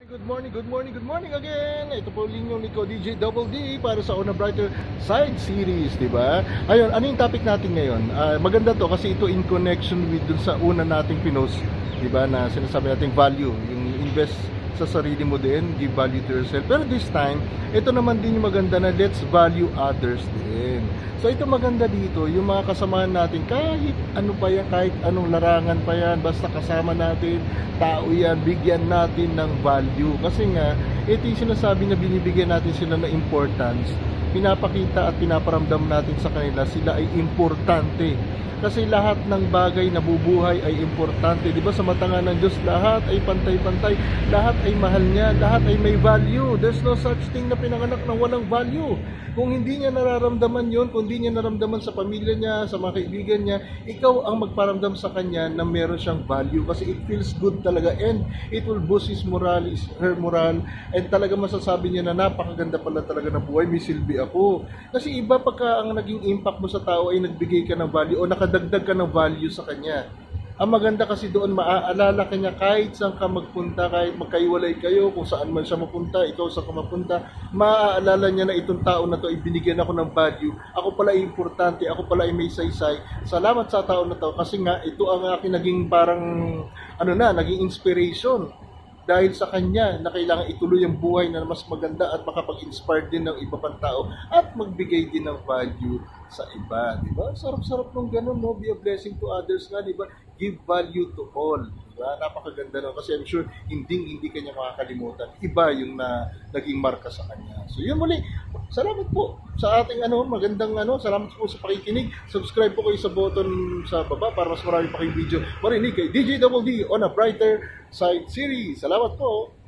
Good morning, good morning, good morning again! Ito po linyo ni ko DJ Double D para sa Una Brighter Side Series, di ba? Ayun, ano yung topic natin ngayon? Ah, maganda to kasi ito in connection with dun sa una nating pinost, di ba, na sinasabi nating value, yung invest sa sarili mo din, give value to yourself. Pero this time, ito naman din yung maganda na let's value others din. So ito maganda dito, yung mga kasamahan natin, kahit ano pa yan, kahit anong larangan pa yan, basta kasama natin, tao yan, bigyan natin ng value. Kasi nga, ito yung sinasabi na binibigyan natin sila ng importance, pinapakita at pinaparamdam natin sa kanila, sila ay importante. Kasi lahat ng bagay na bubuhay ay importante. Di ba sa mata nga ng Diyos, lahat ay pantay-pantay, lahat ay mahal niya, lahat ay may value. There's no such thing na pinanganak na walang value. Kung hindi niya nararamdaman yon, kung hindi niya nararamdaman sa pamilya niya, sa mga kaibigan niya, ikaw ang magparamdam sa kanya na meron siyang value kasi it feels good talaga and it will boost his moral, his, her moral and talaga masasabi niya na napakaganda pala talaga ng buhay, may silbi ako. Kasi iba pagka ang naging impact mo sa tao ay nagbigay ka ng value o nakadagdag ka ng value sa kanya. Ang maganda kasi doon, maaalala ka niya kahit saan ka magpunta, kahit magkaiwalay kayo, kung saan man siya mapunta, ikaw saan ka mapunta, maaalala niya na itong tao na to, ibinigyan ako ng value. Ako pala ay importante, ako pala ay may saysay. Salamat sa tao na to kasi nga ito ang aking naging parang, ano na, naging inspiration dahil sa kanya na kailangan ituloy ang buhay na mas maganda at makapag-inspire din ng iba pang tao at magbigay din ng value sa iba, di ba? Sarap-sarap nung ganun, no? Be a blessing to others nga, di ba? Give value to all, di ba? Napakaganda nun kasi I'm sure hindi hindi kanya makakalimutan. Iba yung na naging marka sa kanya. So yun muli, salamat po sa ating ano, magandang ano, salamat po sa pakikinig. Subscribe po kayo sa button sa baba para mas marami pa kayong video marinig kay DJ Double D on a brighter side series. Salamat po.